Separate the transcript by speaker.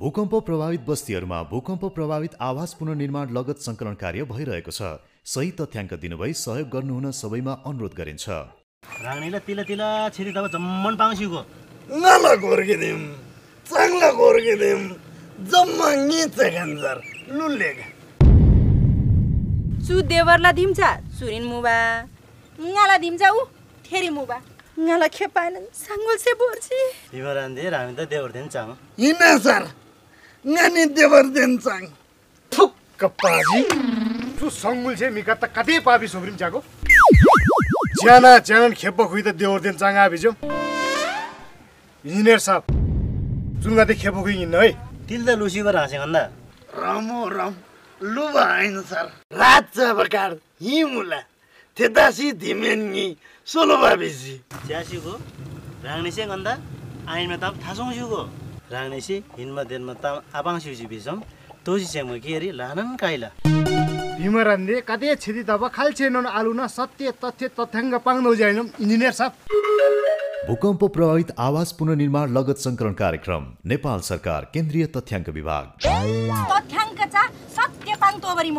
Speaker 1: भूकम्प प्रभावित बस्तीहरूमा भूकम्प प्रभावित आवास पुनर्निर्माण लगत सङ्कलन कार्य भइरहेको छ। सही तथ्याङ्क दिनुभई सहयोग गर्नुहुन सबैमा अनुरोध गरिन्छ।
Speaker 2: राणीला तिला तिला छिरी तब जम्मन पाउँछिको
Speaker 3: नाला गोर्किदिउँ चांगला गोर्किदिउँ जम्मा गिचे खन्जर लुल्लेगा
Speaker 4: चु देवरला धिम्चा सुरिन मुबा। ngaला धिम्चा उ थेरी मुबा। ngaला खेपाएन साङ्गोल से बोर्ची
Speaker 2: बिमरान्दे राणी त
Speaker 3: सर ngani देवर देन्छाङ
Speaker 5: थुक्क पाजी तु सङ्गुल छे मिका त कतै पापी सोग्रिम चाको ज्याना ज्यान खेप्प खुइ त देवर देन चाङ आबिजो इन्जिनियर साहब जुन गाते खेप्प खुइ हिँड्न है
Speaker 2: तिल त लुसीको हाँसे भन्दा
Speaker 3: रमो रम लुबा आइन सर। राजा बकार हिमुला थेतासी धिमेन्गी सोलो बाबिसी
Speaker 2: च्यासीको राणीसे गन्दा आइनमा त थासौँसिको राणीसे हिनमा देनमा त आपाङसिउसी बिसम तोसी सेम केरी लानन काइला।
Speaker 5: भीमरान्दे कतै छिदी तब खाल्छे नन आलु न सत्य तथ्य तथ्याङ्ग पाङ्दो जाइनम इन्जिनियर साहब।
Speaker 1: भूकम्प प्रभावित आवास पुनर्निर्माण लगत सङ्कलन कार्यक्रम नेपाल सरकार केन्द्रीय तथ्याङ्क विभाग।
Speaker 4: तथ्याङ्क चा सत्य पाङ तोबरी